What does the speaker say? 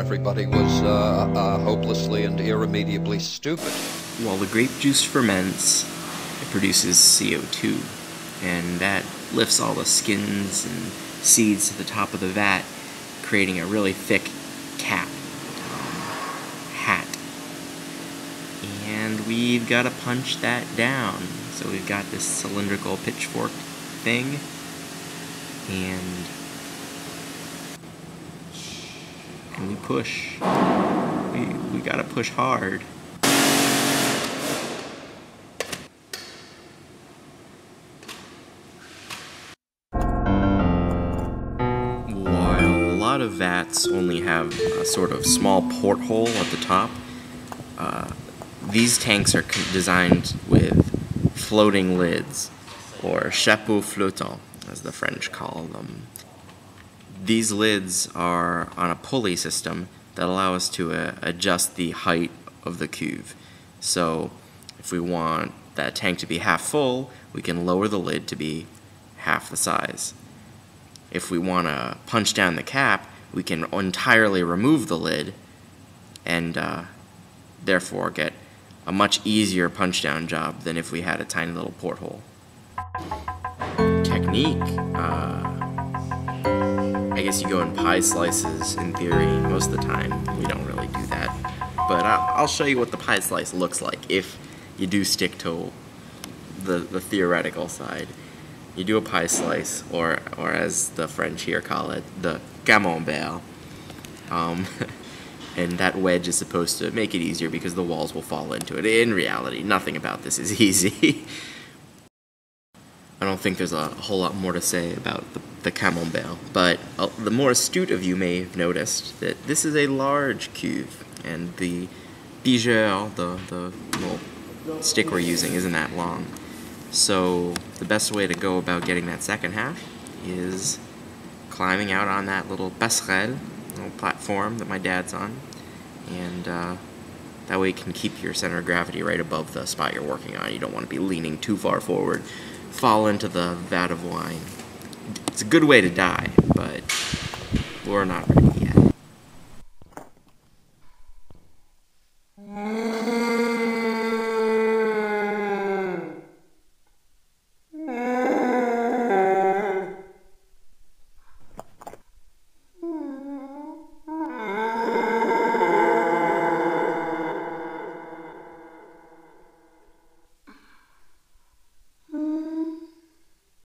everybody was uh, uh, hopelessly and irremediably stupid. While the grape juice ferments, it produces CO2, and that lifts all the skins and seeds to the top of the vat, creating a really thick cap, um, hat. And we've got to punch that down. So we've got this cylindrical pitchfork thing, and and we push. We we gotta push hard. While a lot of vats only have a sort of small porthole at the top, uh, these tanks are designed with floating lids, or chapeau flottant, as the French call them. These lids are on a pulley system that allow us to uh, adjust the height of the cuve. So if we want that tank to be half full, we can lower the lid to be half the size. If we want to punch down the cap, we can entirely remove the lid and uh, therefore get a much easier punch down job than if we had a tiny little porthole. Technique. Uh, I guess you go in pie slices in theory most of the time. We don't really do that. But I'll show you what the pie slice looks like if you do stick to the, the theoretical side. You do a pie slice, or, or as the French here call it, the camembert. Um, and that wedge is supposed to make it easier because the walls will fall into it. In reality, nothing about this is easy. I don't think there's a whole lot more to say about the, the camembert, but uh, the more astute of you may have noticed that this is a large cuve, and the pigeur, the, the little stick we're using, isn't that long. So the best way to go about getting that second half is climbing out on that little passerelle, little platform that my dad's on, and uh, that way you can keep your center of gravity right above the spot you're working on. You don't want to be leaning too far forward, fall into the vat of wine. It's a good way to die, but we're not ready.